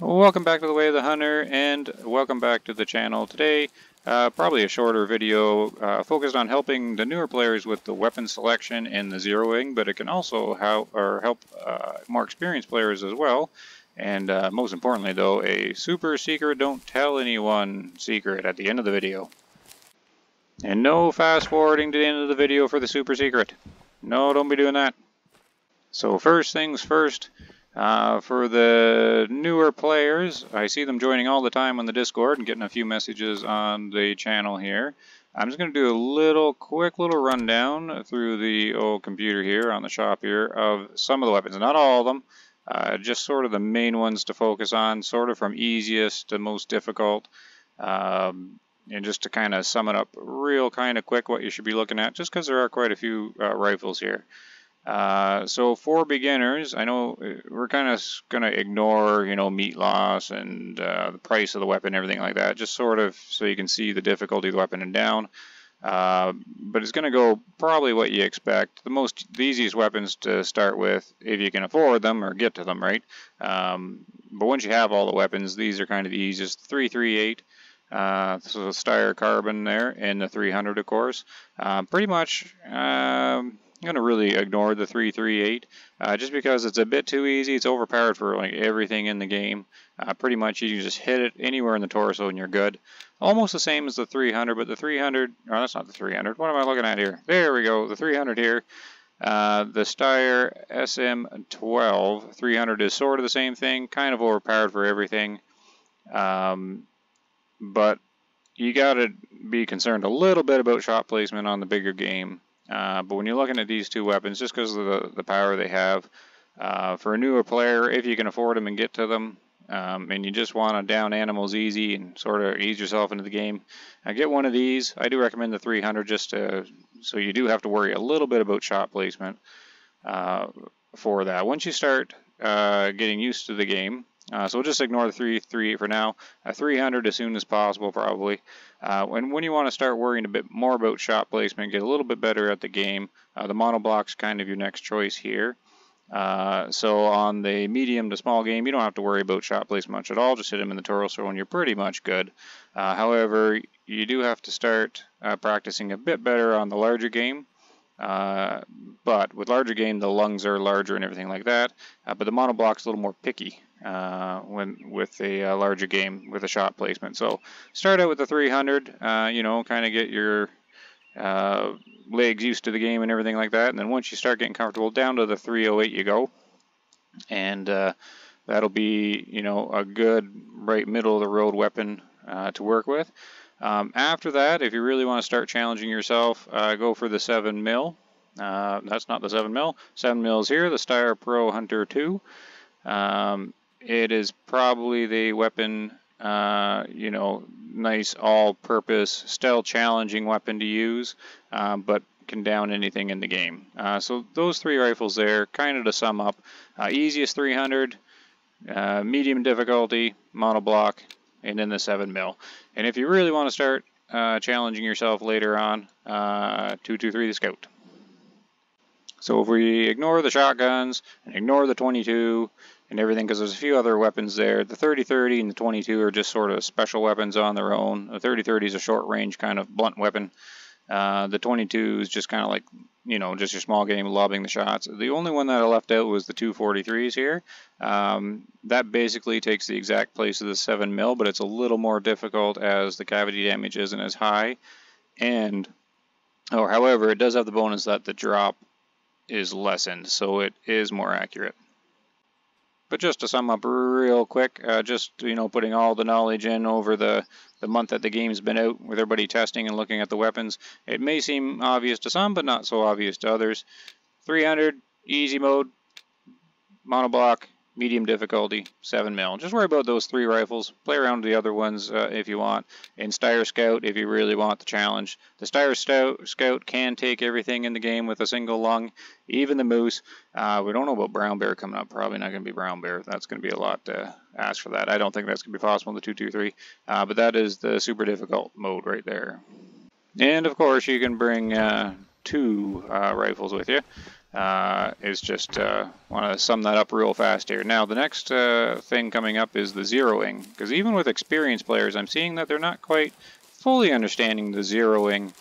Welcome back to the Way of the Hunter and welcome back to the channel. Today, uh, probably a shorter video uh, focused on helping the newer players with the weapon selection and the zeroing, but it can also help, or help uh, more experienced players as well. And uh, most importantly though, a super secret don't tell anyone secret at the end of the video. And no fast forwarding to the end of the video for the super secret. No, don't be doing that. So first things first, uh, for the newer players, I see them joining all the time on the Discord and getting a few messages on the channel here. I'm just going to do a little quick little rundown through the old computer here on the shop here of some of the weapons. Not all of them, uh, just sort of the main ones to focus on, sort of from easiest to most difficult. Um, and just to kind of sum it up real kind of quick what you should be looking at, just because there are quite a few uh, rifles here. Uh, so for beginners, I know uh, we're kind of going to ignore, you know, meat loss and uh, the price of the weapon, everything like that, just sort of so you can see the difficulty of the weapon and down. Uh, but it's going to go probably what you expect. The most, the easiest weapons to start with, if you can afford them or get to them, right? Um, but once you have all the weapons, these are kind of the easiest. 338, uh, so the Steyr Carbon there, and the 300, of course. Uh, pretty much. Um, I'm going to really ignore the 338 uh, just because it's a bit too easy. It's overpowered for like everything in the game. Uh, pretty much you can just hit it anywhere in the torso and you're good. Almost the same as the 300, but the 300, oh, that's not the 300. What am I looking at here? There we go, the 300 here. Uh, the Steyr SM12 300 is sort of the same thing, kind of overpowered for everything. Um, but you got to be concerned a little bit about shot placement on the bigger game. Uh, but when you're looking at these two weapons, just because of the, the power they have, uh, for a newer player, if you can afford them and get to them, um, and you just want to down animals easy and sort of ease yourself into the game, get one of these. I do recommend the 300 just to, so you do have to worry a little bit about shot placement uh, for that. Once you start uh, getting used to the game, so we'll just ignore the 338 for now. Uh, 300 as soon as possible, probably. Uh, when, when you want to start worrying a bit more about shot placement, get a little bit better at the game, uh, the monoblock's kind of your next choice here. Uh, so on the medium to small game, you don't have to worry about shot placement much at all. Just hit them in the torso and you're pretty much good. Uh, however, you do have to start practicing a bit better on the larger game. Uh, but with larger game, the lungs are larger and everything like that. Uh, but the monoblock's a little more picky uh, when with a uh, larger game with a shot placement. So start out with the 300. Uh, you know, kind of get your uh, legs used to the game and everything like that. And then once you start getting comfortable, down to the 308 you go, and that'll be you know a good right middle of the road weapon to work with. Um, after that, if you really want to start challenging yourself, uh, go for the 7 mil. Uh, that's not the 7 mil. 7 mil is here, the Steyr Pro Hunter 2. Um, it is probably the weapon, uh, you know, nice all-purpose, still challenging weapon to use, uh, but can down anything in the game. Uh, so those three rifles there, kind of to sum up, uh, easiest 300, medium difficulty, monoblock, and then the 7 mil. And if you really want to start uh, challenging yourself later on, uh, 223 the Scout. So if we ignore the shotguns and ignore the 22 and everything, because there's a few other weapons there, the 30-30 and the 22 are just sort of special weapons on their own. The 30-30 is a short range kind of blunt weapon. Uh, the 22 is just kind of like, you know, just your small game lobbing the shots. The only one that I left out was the 243s here. Um, that basically takes the exact place of the 7 mil, but it's a little more difficult as the cavity damage isn't as high. And, or however, it does have the bonus that the drop is lessened, so it is more accurate. But just to sum up real quick, uh, just you know, putting all the knowledge in over the the month that the game's been out, with everybody testing and looking at the weapons, it may seem obvious to some, but not so obvious to others. 300 easy mode, monoblock, medium difficulty, 7 mil. Just worry about those three rifles. Play around with the other ones uh, if you want. In Steyr Scout, if you really want the challenge. The Steyr Scout, Scout can take everything in the game with a single lung, even the Moose. Uh, we don't know about Brown Bear coming up. Probably not going to be Brown Bear. That's going to be a lot to ask for that. I don't think that's going to be possible in the 223. Uh, but that is the super difficult mode right there. And of course, you can bring uh, two uh, rifles with you. Uh, is just uh, want to sum that up real fast here. Now the next uh, thing coming up is the zeroing, because even with experienced players, I'm seeing that they're not quite fully understanding the zeroing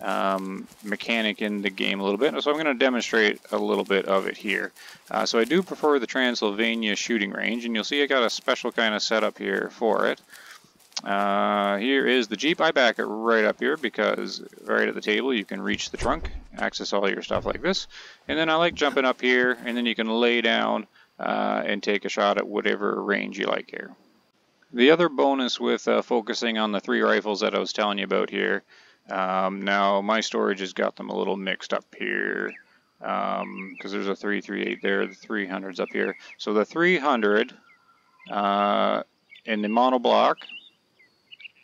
um, mechanic in the game a little bit. So I'm going to demonstrate a little bit of it here. Uh, so I do prefer the Transylvania shooting range, and you'll see I got a special kind of setup here for it. Uh, here is the Jeep. I back it right up here because right at the table you can reach the trunk, access all your stuff like this. And then I like jumping up here and then you can lay down uh, and take a shot at whatever range you like here. The other bonus with uh, focusing on the three rifles that I was telling you about here, um, now my storage has got them a little mixed up here because um, there's a 338 there, the 300's up here. So the 300 uh, in the monoblock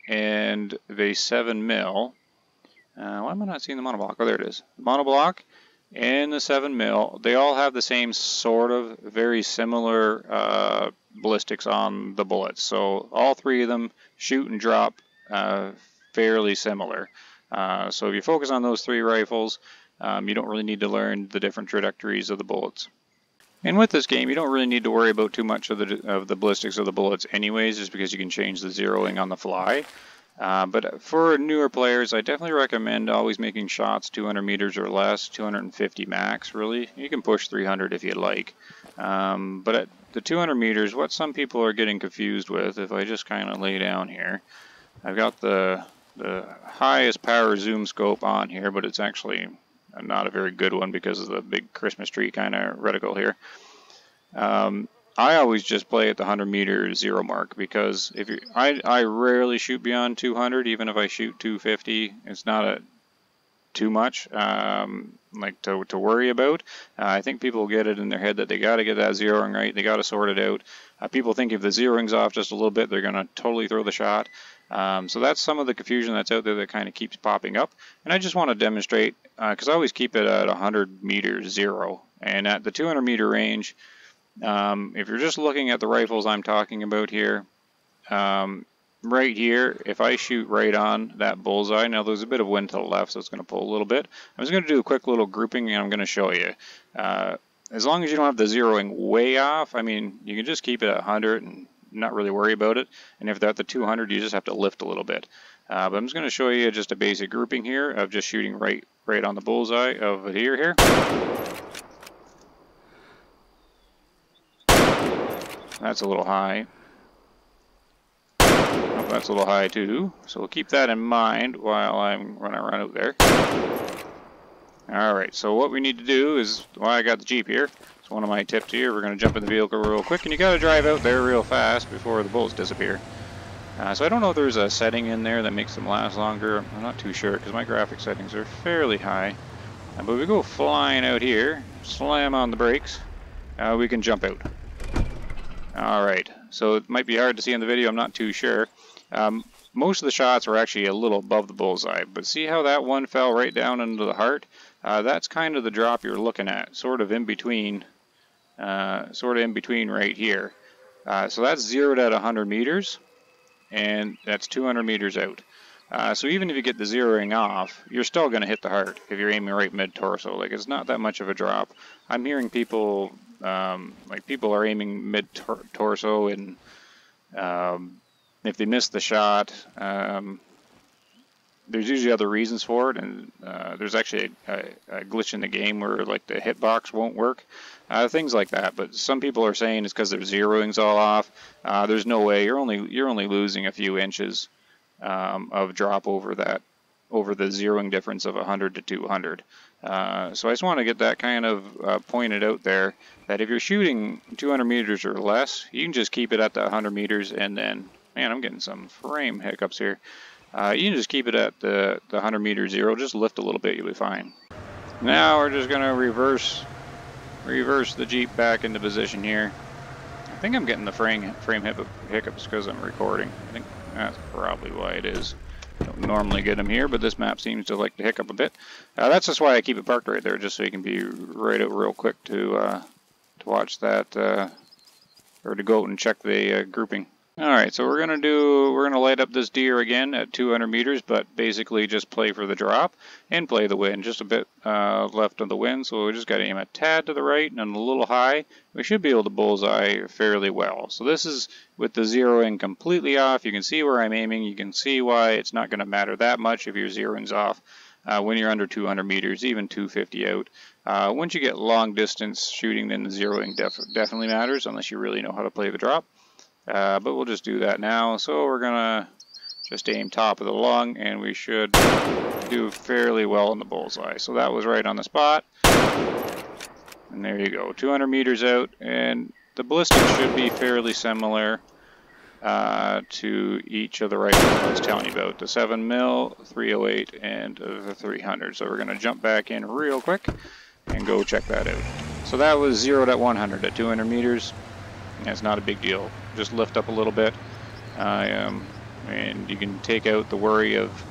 and the 7 mil. Uh, why am I not seeing the monoblock? Oh, there it is. Monoblock and the 7 mil, they all have the same sort of very similar uh, ballistics on the bullets. So all three of them shoot and drop uh, fairly similar. Uh, so if you focus on those three rifles, um, you don't really need to learn the different trajectories of the bullets. And with this game, you don't really need to worry about too much of the of the ballistics of the bullets anyways, just because you can change the zeroing on the fly. Uh, but for newer players, I definitely recommend always making shots 200 meters or less, 250 max really. You can push 300 if you like. Um, but at the 200 meters, what some people are getting confused with, if I just kind of lay down here, I've got the, the highest power zoom scope on here, but it's actually not a very good one because of the big Christmas tree kind of reticle here. Um, I always just play at the 100 meter zero mark because if you, I, I rarely shoot beyond 200, even if I shoot 250, it's not a too much um, like to, to worry about. Uh, I think people get it in their head that they got to get that zeroing right, they got to sort it out. Uh, people think if the zeroing's off just a little bit, they're going to totally throw the shot. Um, so that's some of the confusion that's out there that kind of keeps popping up. And I just want to demonstrate, because uh, I always keep it at 100 meters zero. And at the 200 meter range, um, if you're just looking at the rifles I'm talking about here, um, right here, if I shoot right on that bullseye, now there's a bit of wind to the left, so it's going to pull a little bit. I'm just going to do a quick little grouping and I'm going to show you. Uh, as long as you don't have the zeroing way off, I mean, you can just keep it at 100 and not really worry about it. And if they're at the 200, you just have to lift a little bit. Uh, but I'm just going to show you just a basic grouping here of just shooting right right on the bullseye of here. here. That's a little high. That's a little high too. So we'll keep that in mind while I'm running around out there. Alright, so what we need to do is, well I got the Jeep here, it's one of my tips here. We're going to jump in the vehicle real quick, and you got to drive out there real fast before the bullets disappear. Uh, so I don't know if there's a setting in there that makes them last longer. I'm not too sure because my graphic settings are fairly high. Uh, but we go flying out here, slam on the brakes, uh, we can jump out. Alright, so it might be hard to see in the video, I'm not too sure. Um, most of the shots were actually a little above the bullseye, but see how that one fell right down into the heart? Uh, that's kind of the drop you're looking at, sort of in between uh, sort of in between right here. Uh, so that's zeroed at 100 meters, and that's 200 meters out. Uh, so even if you get the zeroing off, you're still going to hit the heart if you're aiming right mid-torso. Like it's not that much of a drop. I'm hearing people, um, like people are aiming mid-torso, and um, if they miss the shot, um, there's usually other reasons for it, and uh, there's actually a, a, glitch in the game where like the hitbox won't work, uh, things like that. But some people are saying it's because their zeroing's all off. Uh, there's no way you're only you're only losing a few inches um, of drop over that over the zeroing difference of 100 to 200. Uh, so I just want to get that kind of uh, pointed out there that if you're shooting 200 meters or less, you can just keep it at the 100 meters and then, man, I'm getting some frame hiccups here. Uh, you can just keep it at the, the 100 meter zero, just lift a little bit, you'll be fine. Now we're just going to reverse reverse the Jeep back into position here. I think I'm getting the frame, frame hiccups because I'm recording. I think that's probably why it is. Don't normally get them here, but this map seems to like to hiccup a bit. Uh, that's just why I keep it parked right there, just so you can be right out real quick to uh, to watch that, uh, or to go out and check the uh, grouping. Alright, so we're going to do, we're to light up this deer again at 200 meters, but basically just play for the drop and play the wind. Just a bit uh, left of the wind, so we just got to aim a tad to the right and a little high. We should be able to bullseye fairly well. So this is with the zeroing completely off. You can see where I'm aiming. You can see why it's not going to matter that much if your zeroing's off. Uh, when you're under 200 meters, even 250 out. Uh, once you get long distance shooting, then the zeroing def definitely matters, unless you really know how to play the drop. Uh, but we'll just do that now. So we're gonna just aim top of the lung and we should do fairly well in the bullseye. So that was right on the spot. And there you go, 200 meters out and the ballistic should be fairly similar uh, to each of the rifles I was telling you about. The 7 mil, 308, and the 300. So we're going to jump back in real quick and go check that out. So that was zeroed at 100 at 200 meters. That's not a big deal. Just lift up a little bit, um, and you can take out the worry of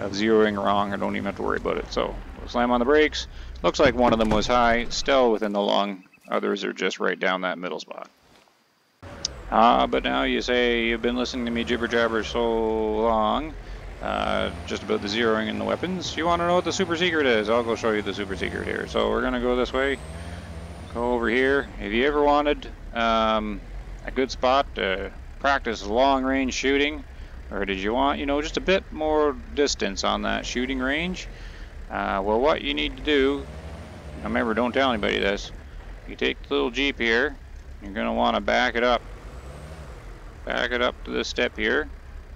of zeroing wrong. I don't even have to worry about it. So we'll slam on the brakes. Looks like one of them was high, still within the lung. Others are just right down that middle spot. Ah, uh, but now you say you've been listening to me jibber jabber so long, uh, just about the zeroing and the weapons. You want to know what the super secret is? I'll go show you the super secret here. So we're gonna go this way. Go over here. If you ever wanted um, a good spot to practice long range shooting? Or did you want you know just a bit more distance on that shooting range? Uh, well what you need to do remember don't tell anybody this. You take the little jeep here you're gonna want to back it up. Back it up to this step here.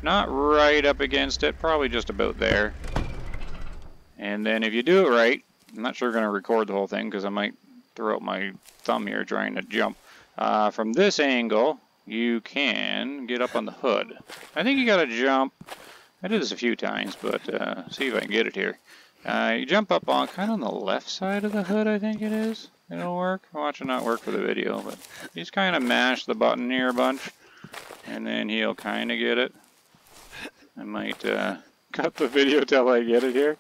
Not right up against it probably just about there. And then if you do it right I'm not sure I'm to record the whole thing because I might throw out my thumb here trying to jump uh, from this angle, you can get up on the hood. I think you gotta jump. I did this a few times, but uh, see if I can get it here. Uh, you jump up on kind of on the left side of the hood, I think it is. It'll work. Watch it not work for the video, but just kind of mash the button here a bunch, and then he'll kind of get it. I might uh, cut the video till I get it here,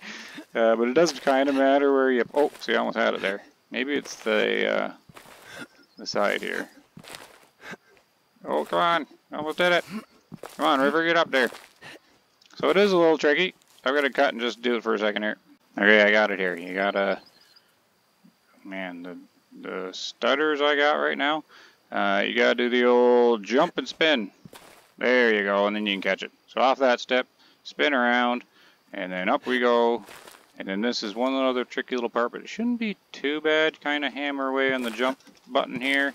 uh, but it doesn't kind of matter where you. Oh, see, I almost had it there. Maybe it's the uh, the side here. Oh, come on. Almost did it. Come on, River, get up there. So it is a little tricky. I've got to cut and just do it for a second here. Okay, I got it here. You gotta... Man, the, the stutters I got right now. Uh, you gotta do the old jump and spin. There you go, and then you can catch it. So off that step, spin around, and then up we go. And then this is one other tricky little part, but it shouldn't be too bad. Kind of hammer away on the jump button here,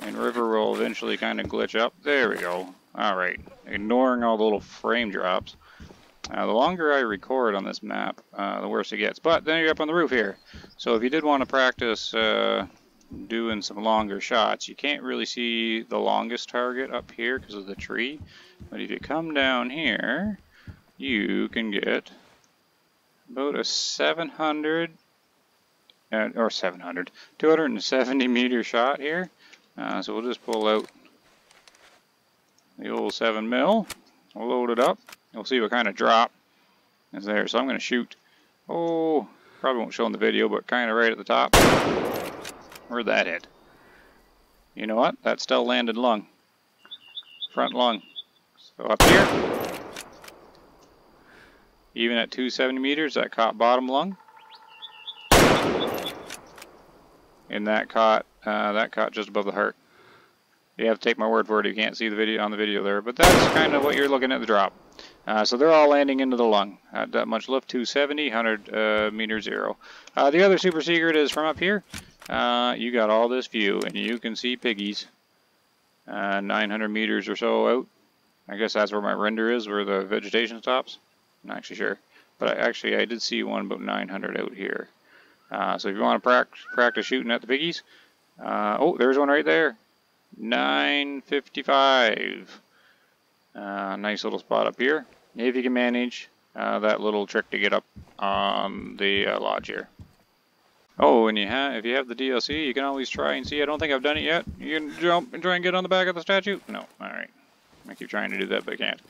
and River will eventually kind of glitch up. There we go. Alright, ignoring all the little frame drops. Uh, the longer I record on this map, uh, the worse it gets. But then you're up on the roof here. So if you did want to practice uh, doing some longer shots, you can't really see the longest target up here because of the tree. But if you come down here, you can get about a 700 uh, or 700 270 meter shot here. Uh, so we'll just pull out the old 7 mil we'll load it up we'll see what kind of drop is there. So I'm going to shoot oh probably won't show in the video but kind of right at the top where'd that hit? You know what? That still landed lung front lung. So up here even at 270 meters, that caught bottom lung. And that caught, uh, that caught just above the heart. You have to take my word for it. You can't see the video on the video there, but that's kind of what you're looking at the drop. Uh, so they're all landing into the lung. Not that much lift, 270, 100 uh, meter zero. Uh, the other super secret is from up here. Uh, you got all this view, and you can see piggies. Uh, 900 meters or so out. I guess that's where my render is, where the vegetation stops not actually sure. But I, actually, I did see one about 900 out here. Uh, so if you want to practice, practice shooting at the piggies, uh, oh, there's one right there. 955. Uh, nice little spot up here. If you can manage uh, that little trick to get up on the uh, lodge here. Oh, and you have if you have the DLC, you can always try and see. I don't think I've done it yet. You can jump and try and get on the back of the statue. No, all right. I keep trying to do that, but I can't.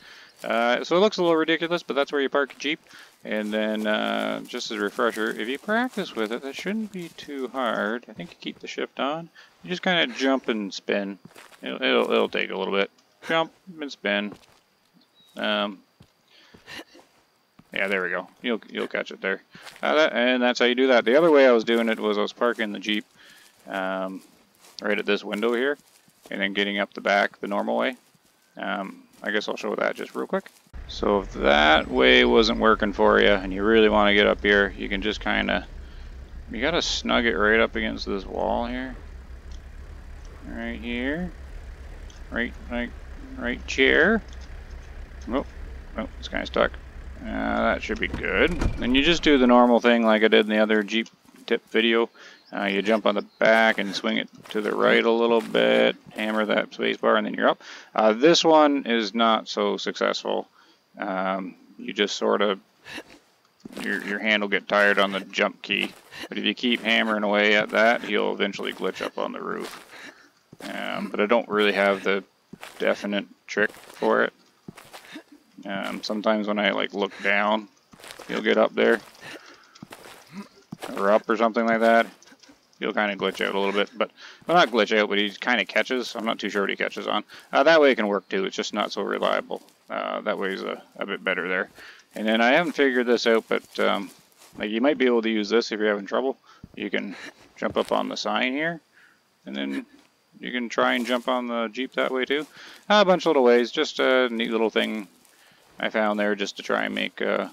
Uh, so it looks a little ridiculous, but that's where you park a Jeep. And then, uh, just as a refresher, if you practice with it, that shouldn't be too hard. I think you keep the shift on. You just kind of jump and spin. It'll, it'll, it'll, take a little bit. jump and spin. Um, yeah, there we go. You'll you'll catch it there. Uh, that, and that's how you do that. The other way I was doing it was I was parking the Jeep um, right at this window here, and then getting up the back the normal way. Um, I guess I'll show that just real quick. So if that way wasn't working for you, and you really want to get up here, you can just kind of, you got to snug it right up against this wall here. Right here. Right, right, right chair. Oh, oh, it's kind of stuck. Uh, that should be good. And you just do the normal thing like I did in the other Jeep tip video. Uh, you jump on the back and swing it to the right a little bit, hammer that spacebar, and then you're up. Uh, this one is not so successful. Um, you just sort of, your, your hand will get tired on the jump key. But if you keep hammering away at that, you'll eventually glitch up on the roof. Um, but I don't really have the definite trick for it. Um, sometimes when I like look down, you'll get up there or up or something like that. You'll kind of glitch out a little bit, but well, not glitch out, but he kind of catches. I'm not too sure what he catches on. Uh, that way it can work too. It's just not so reliable. Uh, that way is a, a bit better there. And then I haven't figured this out, but um, like you might be able to use this if you're having trouble. You can jump up on the sign here, and then you can try and jump on the Jeep that way too. Uh, a bunch of little ways, just a neat little thing I found there just to try and make uh,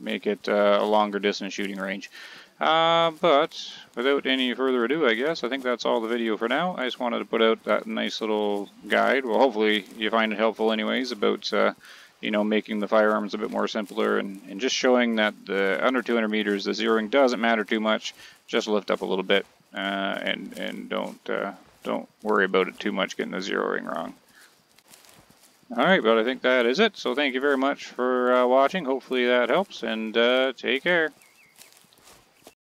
make it uh, a longer distance shooting range. Uh, but without any further ado, I guess, I think that's all the video for now. I just wanted to put out that nice little guide. Well, hopefully you find it helpful anyways about, uh, you know, making the firearms a bit more simpler and, and just showing that the under 200 meters, the zeroing doesn't matter too much. Just lift up a little bit uh, and, and don't, uh, don't worry about it too much getting the zeroing wrong. Alright, but I think that is it. So thank you very much for uh, watching. Hopefully that helps, and uh, take care.